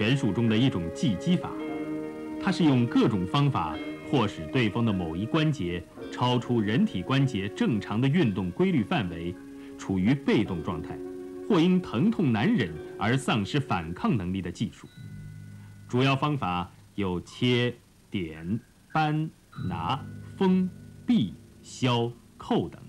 拳术中的一种技击法。它是用各种方法迫使对方的某一关节超出人体关节正常的运动规律范围，处于被动状态，或因疼痛难忍而丧失反抗能力的技术。主要方法有切、点、扳、拿、封、闭、削、扣等。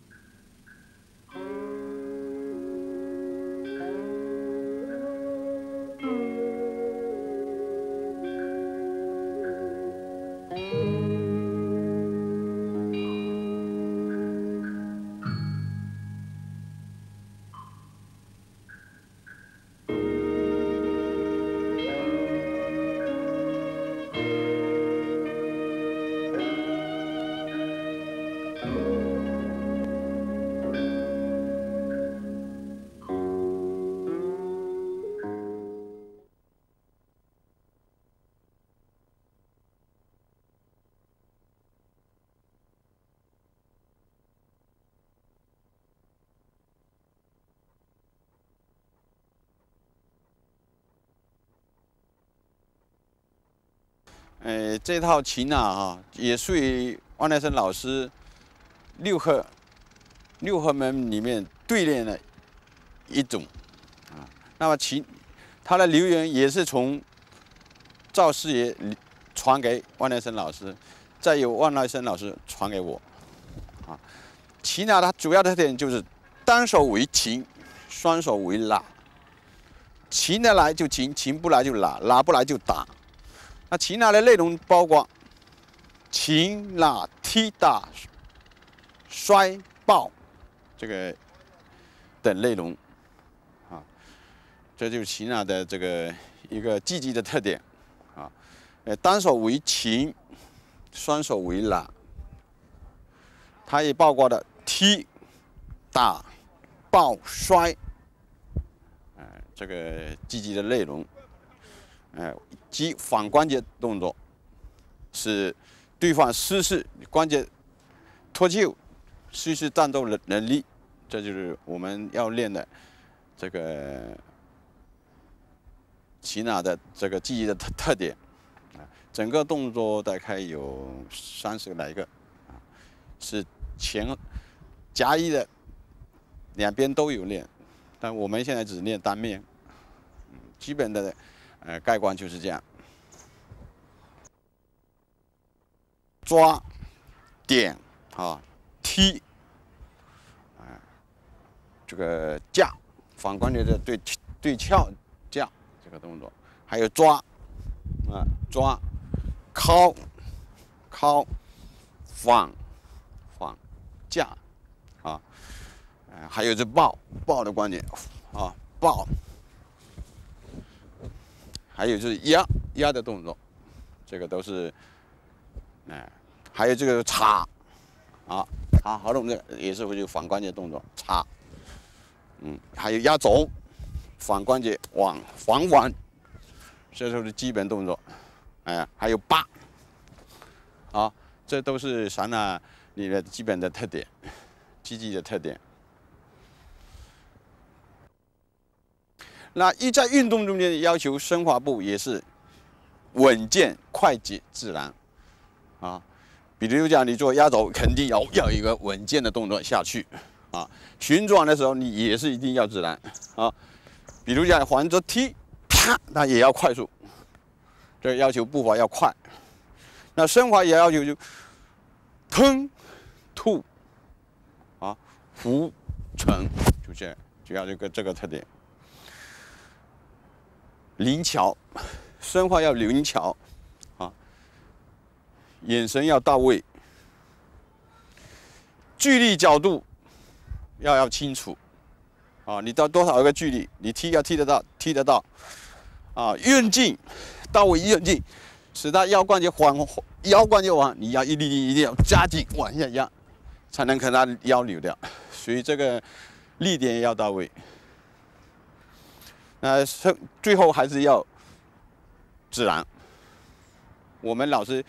呃，这套琴啊，哈，也属于万来生老师六合六合门里面对练的一种啊。那么琴，它的流源也是从赵师爷传给万来生老师，再由万来生老师传给我啊。琴啊，它主要的特点就是单手为琴，双手为拉。琴的来就琴，琴不来就拉，拉不来就打。那擒拿的内容包括擒拿、踢打、摔抱这个等内容啊，这就是擒拿的这个一个积极的特点啊。呃，单手为擒，双手为拿，它也包括了踢、打、抱、摔，呃，这个积极的内容。哎，及反关节动作，使对方失去关节脱臼，失去战斗能能力，这就是我们要练的这个擒拿的这个记忆的特特点。啊，整个动作大概有三十来个，啊，是前夹一的，两边都有练，但我们现在只练单面，基本的。呃，盖棺就是这样，抓、点、啊、踢，啊，这个架，反关节的对对翘架这个动作，还有抓，啊，抓，敲，敲，反，反，架，啊，呃，还有这抱，抱的关节，啊，抱。还有就是压压的动作，这个都是，哎，还有这个插，啊，插好动这也是会有反关节动作，插，嗯，还有压轴，反关节往反弯，这都是基本动作，哎，还有扒，啊，这都是散打里的基本的特点，积极的特点。那一在运动中间要求升华步也是稳健、快捷、自然啊。比如讲，你做压轴，肯定要 要一个稳健的动作下去啊。旋转的时候，你也是一定要自然啊。比如讲，环着踢，啪，那也要快速，这要求步伐要快。那升华也要求就吞、吐啊、浮、沉，就这样，就要这个这个特点。灵巧，身法要灵巧，啊，眼神要到位，距离角度要要清楚，啊，你到多少个距离，你踢要踢得到，踢得到，啊，运劲到位，运劲，使他腰关节缓，腰关节往，你要一定一定要加紧往下压，才能跟他腰扭掉，所以这个力点要到位。那是最后还是要自然。我们老师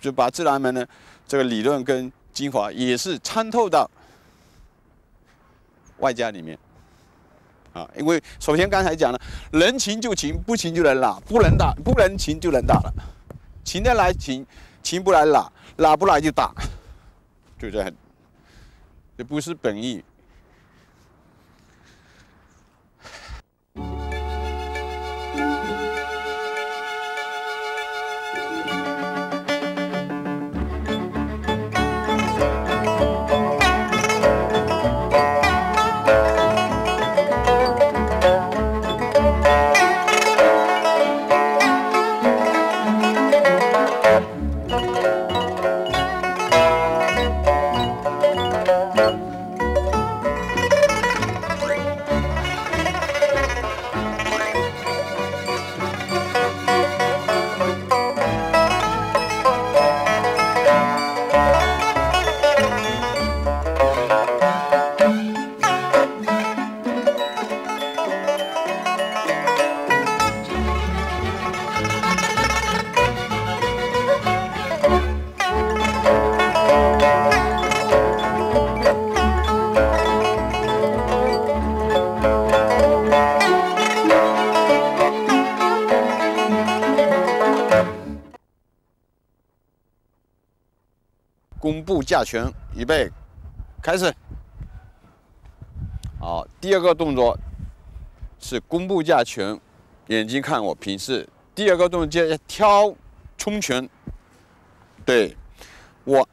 就把自然门的这个理论跟精华也是参透到外加里面，啊，因为首先刚才讲了，能擒就擒，不擒就能打，不能打不能擒就能打了，擒得来擒，擒不来打，打不来就打，就这样，也不是本意。架拳，预备，开始。好，第二个动作是弓步架拳，眼睛看我平视。第二个动作接着挑冲拳，对，我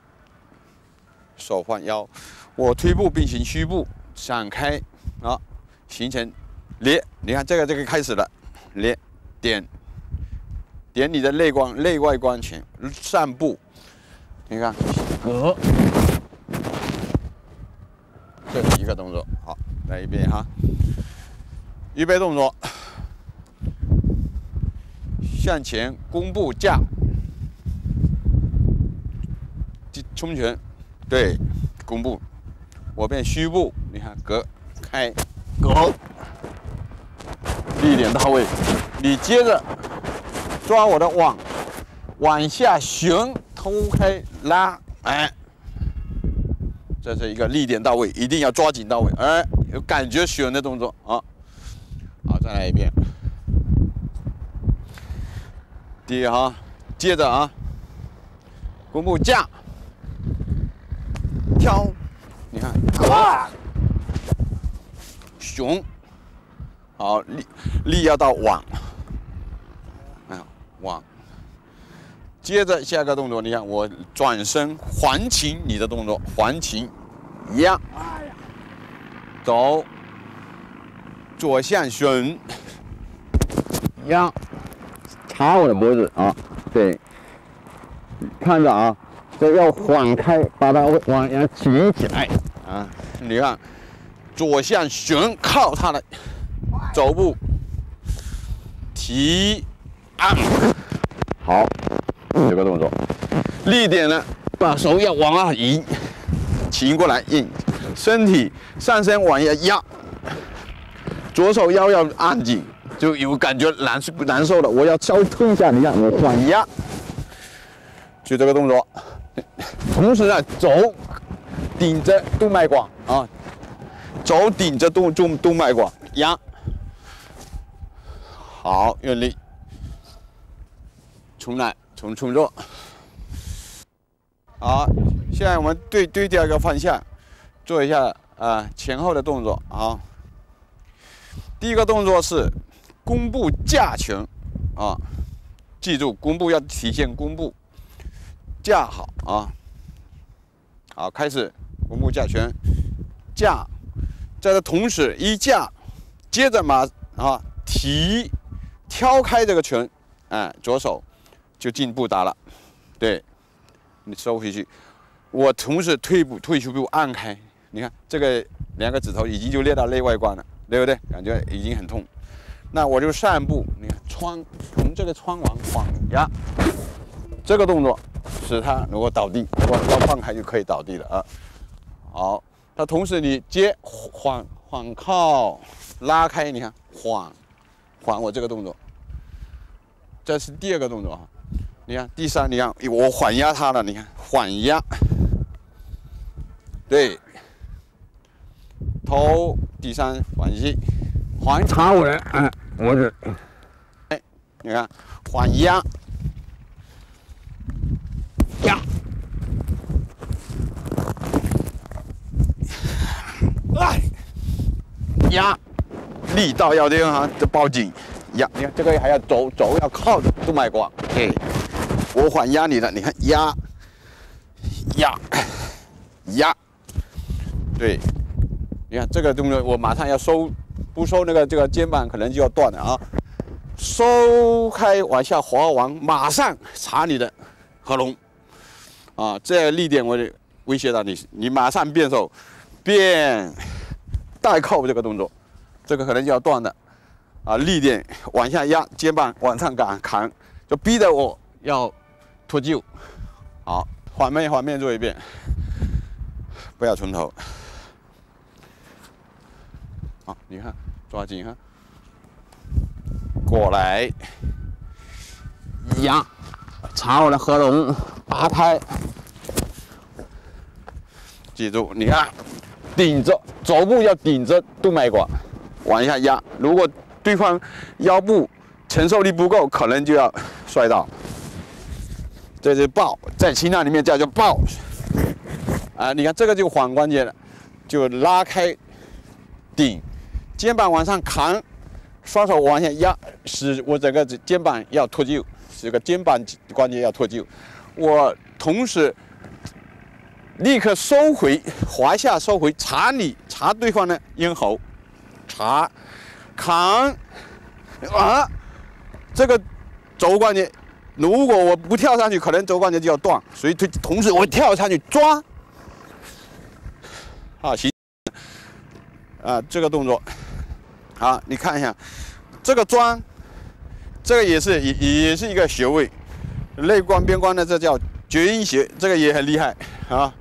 手换腰，我推步并行虚步闪开，啊，形成连。你看这个这个开始了，连点点你的内光内外关前散步，你看。格，这是一个动作。好，来一遍哈。预备动作，向前弓步架，冲拳，对，弓步，我变虚步，你看隔开，格，力点到位。你接着抓我的网，往下旋，偷开拉。哎，这是一个力点到位，一定要抓紧到位，哎，有感觉旋的动作啊。好，再来一遍。第一哈，接着啊，弓步架，挑，你看，啊，熊，好力力要到网，哎，网。接着下一个动作，你看我转身环擒你的动作，环擒，压，走，左向旋，压，插我的脖子。啊，对，看着啊，这要缓开，把它往下举起来。啊，你看，左向旋，靠它的走步，提，按，好。这个动作，力点呢，把手要往下移，擒过来，硬，身体上身往下压，左手腰要按紧，就有感觉难受难受的，我要稍微推一下，你看我缓压，就这个动作，同时呢肘，顶着动脉管啊，肘顶着动动动脉管压，好，用力，重来。重重做，好，现在我们对对第二个方向做一下啊前后的动作啊。第一个动作是弓步架拳啊，记住弓步要体现弓步架好啊。好，开始弓步架拳架，在这同时一架，接着马啊提挑开这个拳，哎，左手。就进步打了，对，你收回去。我同时退步、退出步按开，你看这个两个指头已经就裂到内外关了，对不对？感觉已经很痛。那我就上步，你看穿从这个穿网往压，这个动作使它如果倒地，我要放开就可以倒地了啊。好，它同时你接缓缓靠拉开，你看缓缓我这个动作，这是第二个动作啊。你看第三，你看我缓压它了，你看缓压，对，头第三缓吸，缓插过来，哎，我这，哎，你看缓压，压，来，压，力道要这样哈，这抱紧，压，你看这个还要走走要靠着动脉管，哎，我缓压你的，你看压，压，压，对，你看这个动作我马上要收。不收那个这个肩膀可能就要断了啊！收开往下滑完，马上查你的合拢啊！这力点我威胁到你，你马上变手，变带扣这个动作，这个可能就要断的啊！力点往下压，肩膀往上赶扛，就逼得我要脱臼。好，反面反面做一遍，不要从头。好，你看。抓紧哈，过来压，插我的合拢，拔开，记住，你看，顶着肘部要顶着动脉管，往下压。如果对方腰部承受力不够，可能就要摔倒。这是抱，在擒拿里面叫做抱。啊，你看这个就缓关节了，就拉开顶。肩膀往上扛，双手往下压，使我整个肩膀要脱臼，这个肩膀关节要脱臼。我同时立刻收回，滑下收回，查你查对方的咽喉，查扛啊，这个肘关节，如果我不跳上去，可能肘关节就要断，所以同同时我跳上去抓，啊行，啊这个动作。好，你看一下，这个桩，这个也是也也是一个穴位，内关边关的，这叫厥阴穴，这个也很厉害啊。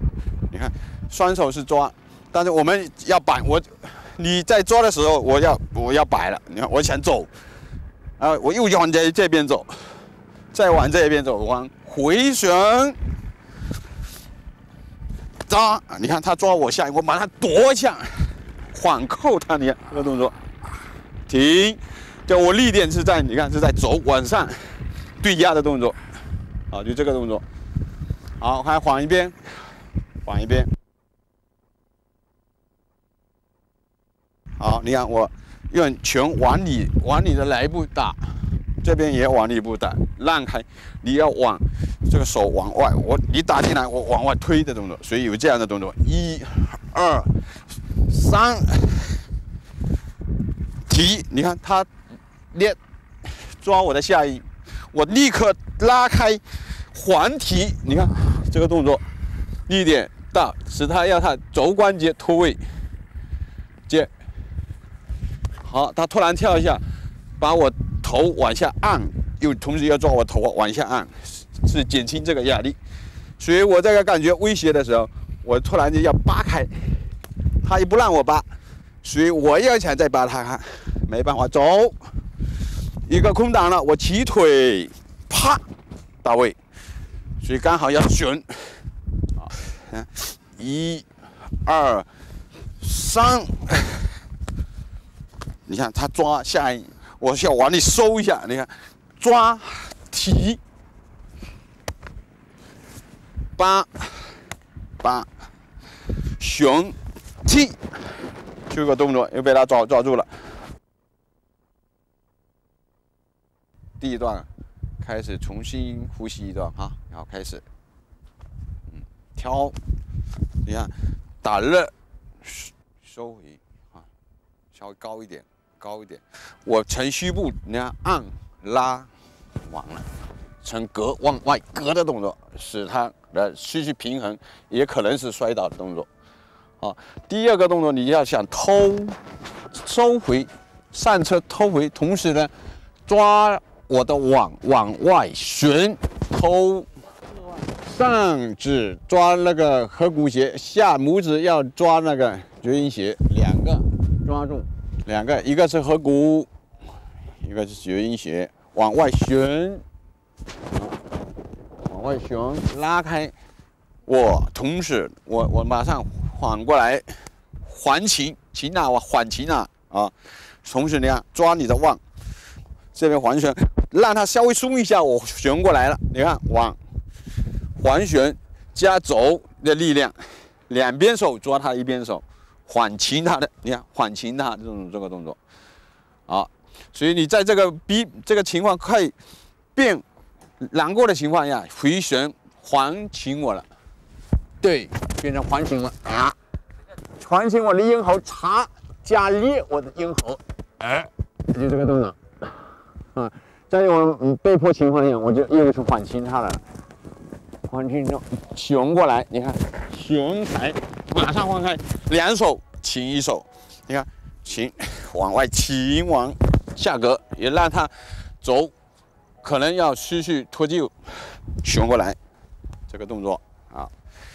你看，双手是抓，但是我们要摆我，你在抓的时候，我要我要摆了。你看，我想走，啊，我又往这这边走，再往这边走，往回旋，扎。你看他抓我下，我马上躲一下，缓扣他，你看这个动作。停，就我力点是在，你看是在走往上对压的动作，啊，就这个动作。好，还缓一边，缓一边。好，你看我用拳往里往你的来步打，这边也往里部打，让开，你要往这个手往外，我你打进来，我往外推的动作，所以有这样的动作，一、二、三。提，你看他捏抓我的下衣，我立刻拉开环提，你看这个动作力点大，使他要他肘关节脱位接。好，他突然跳一下，把我头往下按，又同时要抓我头往下按，是减轻这个压力。所以我这个感觉威胁的时候，我突然间要扒开，他也不让我扒。所以我要想再把它，没办法走，一个空档了，我起腿，啪，到位，所以刚好要准，啊，一、二、三，你看他抓下一，我需要往里收一下，你看，抓，提，八，八，旋，踢。这个动作又被他抓抓住了。第一段开始重新呼吸一段哈，然后开始，嗯，挑，你看打热，收回啊，稍微高一点，高一点。我呈虚部，你看按拉，完了，呈隔往外隔的动作，使它的失去平衡，也可能是摔倒的动作。啊，第二个动作你要想偷收回上车偷回，同时呢抓我的网往外旋偷上指抓那个合谷穴，下拇指要抓那个厥阴穴，两个抓住，两个一个是合谷，一个是绝阴穴，往外旋，往外旋拉开，我同时我我马上。缓过来，缓擒擒拿，我缓擒拿啊，同时你看抓你的腕，这边环旋，让它稍微松一下，我旋过来了。你看往环旋加肘的力量，两边手抓它，一边手缓擒它的，你看缓擒它这种这个动作，啊，所以你在这个逼这个情况快变难过的情况下，回旋缓擒我了，对，变成环擒了。啊，缓擒我的咽喉，插加裂我的咽喉，哎，就这个动作，啊，在我嗯被迫情况下，我就又是缓擒它了。缓擒之后旋过来，你看旋开，马上放开，两手擒一手，你看擒往外擒往下格，也让它走，可能要失去脱臼，旋过来这个动作啊。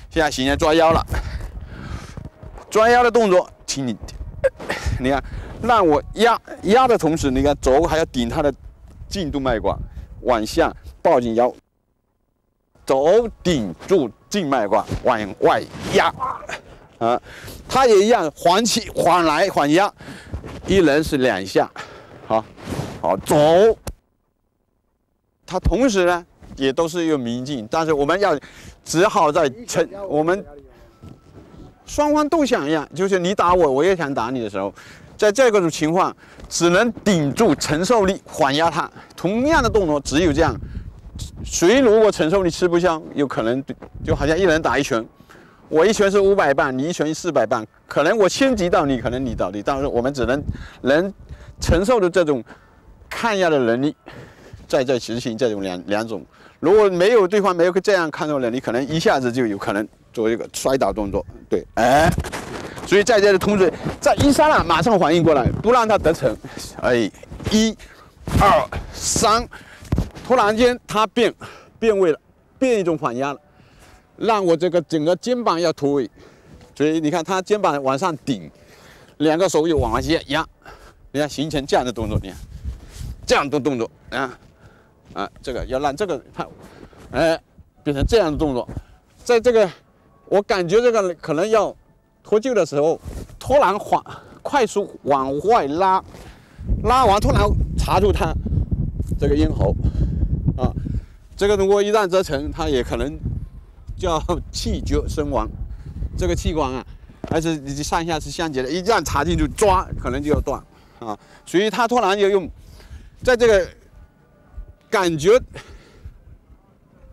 现在行人抓腰了，抓腰的动作，请你，你看让我压压的同时，你看肘还要顶它的颈动脉管，往下抱紧腰。肘顶住静脉管往外压，啊，它也一样缓起缓来缓压，一人是两下，好，好走。它同时呢也都是一个明镜，但是我们要只好在成我们双方都想一样，就是你打我，我也想打你的时候，在这个种情况只能顶住承受力缓压它，同样的动作只有这样。谁如果承受力吃不消，有可能就好像一人打一拳，我一拳是五百磅，你一拳是四百磅，可能我先击到你，可能你倒地，但是我们只能能承受的这种抗压的能力，在这执行这种两两种。如果没有对方没有这样抗受能力，可能一下子就有可能做一个摔倒动作。对，哎，所以在这的同时，在一刹那马上反应过来，不让他得逞。哎，一、二、三。突然间，他变变位了，变一种反压了，让我这个整个肩膀要脱位，所以你看他肩膀往上顶，两个手又往下压，你看形成这样的动作，你看这样的动作啊啊，这个要让这个他哎变成这样的动作，在这个我感觉这个可能要脱臼的时候，突然缓快速往外拉，拉完突然插住他这个咽喉。啊，这个如果一旦折成，它也可能叫气绝身亡。这个气管啊，还是你上下是相接的，一旦插进去抓，可能就要断啊。所以他突然要用，在这个感觉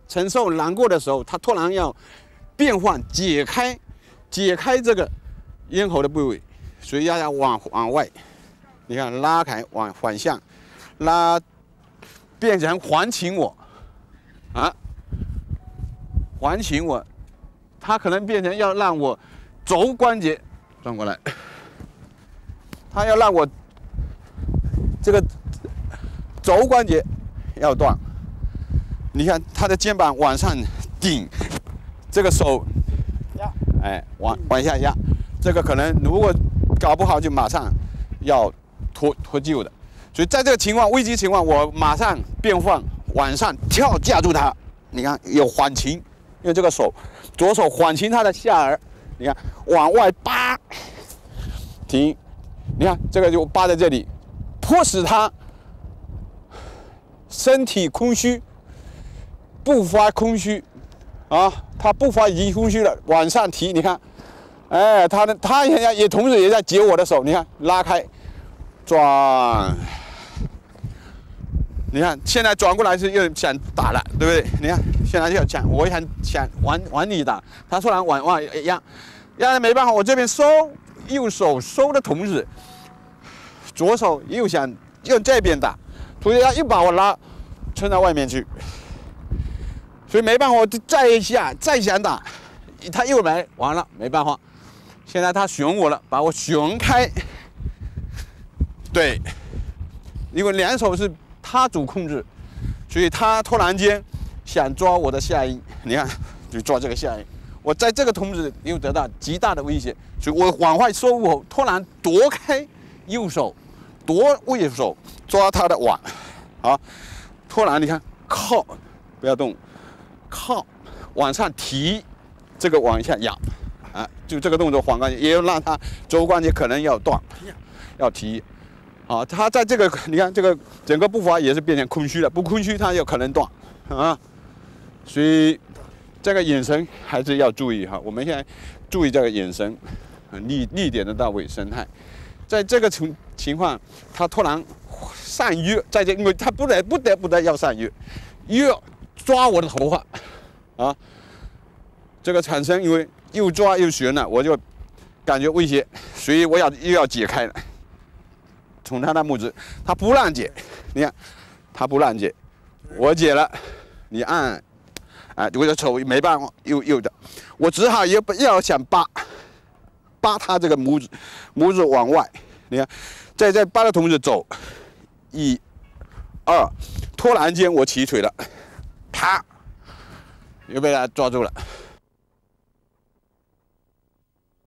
承受难过的时候，他突然要变换解开解开这个咽喉的部位，所以要要往往外，你看拉开往反向拉。变成环擒我，啊，环擒我，他可能变成要让我肘关节。转过来，他要让我这个肘关节要断。你看他的肩膀往上顶，这个手。压，哎，往往下压，这个可能如果搞不好就马上要脱脱臼的。所以在这个情况危机情况，我马上变换往上跳架住他。你看有缓擒，用这个手，左手缓擒他的下颚，你看往外扒，停。你看这个就扒在这里，迫使他身体空虚，不发空虚啊，他不发已经空虚了，往上提。你看，哎，他的他也也同时也在解我的手。你看拉开，转。你看，现在转过来是又想打了，对不对？你看，现在又想，我想想往往里打，他突然往往压，压的没办法，我这边收，右手收的同时，左手又想用这边打，所以他又把我拉撑到外面去，所以没办法，我再一下再想打，他又来，完了没办法，现在他旋我了，把我旋开，对，因为两手是。他主控制，所以他突然间想抓我的下阴，你看，就抓这个下阴。我在这个同时又得到极大的威胁，所以我往外收我突然夺开右手，夺右手抓他的腕，啊，突然你看靠，不要动，靠，往上提，这个往下压，啊，就这个动作，缓关节也要让他肘关节可能要断，要提，啊，他在这个你看这个整个步伐也是变成空虚了，不空虚他有可能断啊，所以这个眼神还是要注意哈。我们现在注意这个眼神，立立点的到位生态，在这个情情况，他突然上约，在这因为他不得不得不得要上约，约抓我的头发啊，这个产生因为又抓又旋了，我就感觉威胁，所以我要又要解开了。从他的拇指，他不让解，你看，他不让解，我解了，你按，啊，我的手没办法，又又的，我只好又要想扒，扒他这个拇指，拇指往外，你看，在在扒的同时走，一、二，突然间我起腿了，啪，又被他抓住了。